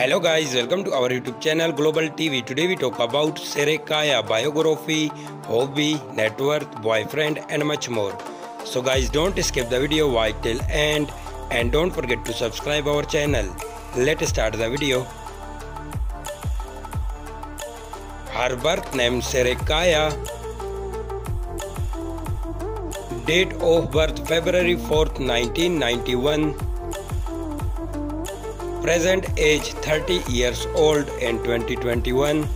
Hello guys, welcome to our YouTube channel Global TV. Today we talk about Seray Kaya biography, hobby, net worth, boyfriend and much more. So guys, don't skip the video watch till end and don't forget to subscribe our channel. Let's start the video. Her birth name Seray Kaya. Date of birth February 4th, 1991 present age 30 years old in 2021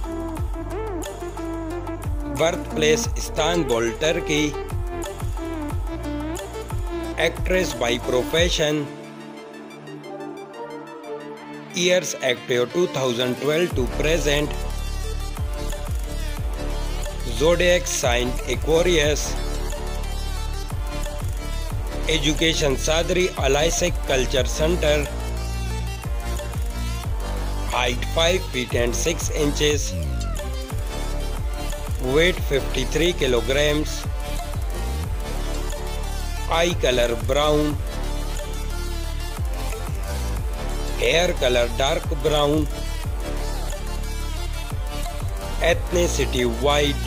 birthplace istanbul turkey actress by profession. Years active 2012 to present. Zodiac sign aquarius. Education Sadri Alışık culture center height 5 feet and 6 inches, weight 53 kilograms, eye color brown, hair color dark brown, ethnicity white,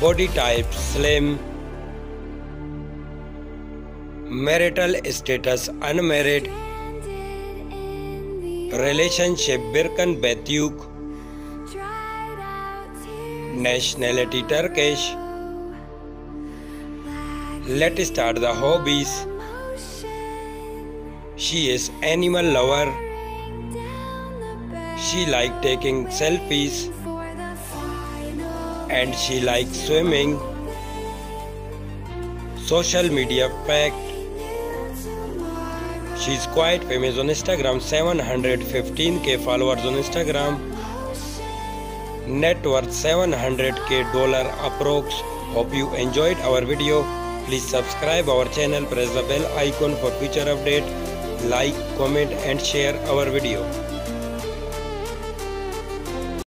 body type slim, marital status unmarried, relationship Birkan Betyuk nationality Turkish. Let's start the hobbies. She is animal lover. She like taking selfies. And she likes swimming. Social media fact She's quite famous on Instagram, 715k followers on Instagram. Net worth 700k dollar approx. Hope you enjoyed our video. Please subscribe our channel, press the bell icon for future update. Like, comment and share our video.